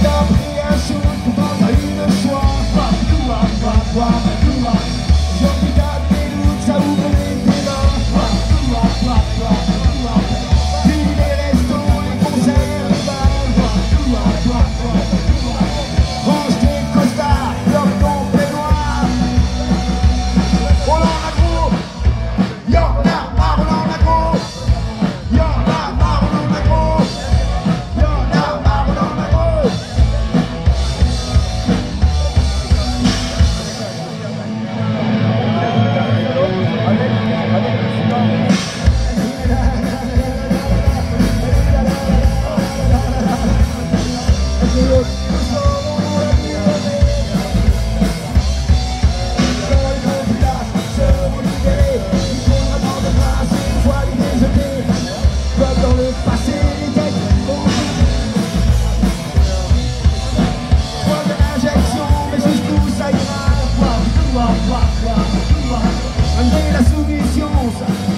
stop Malgré la soumission, ça.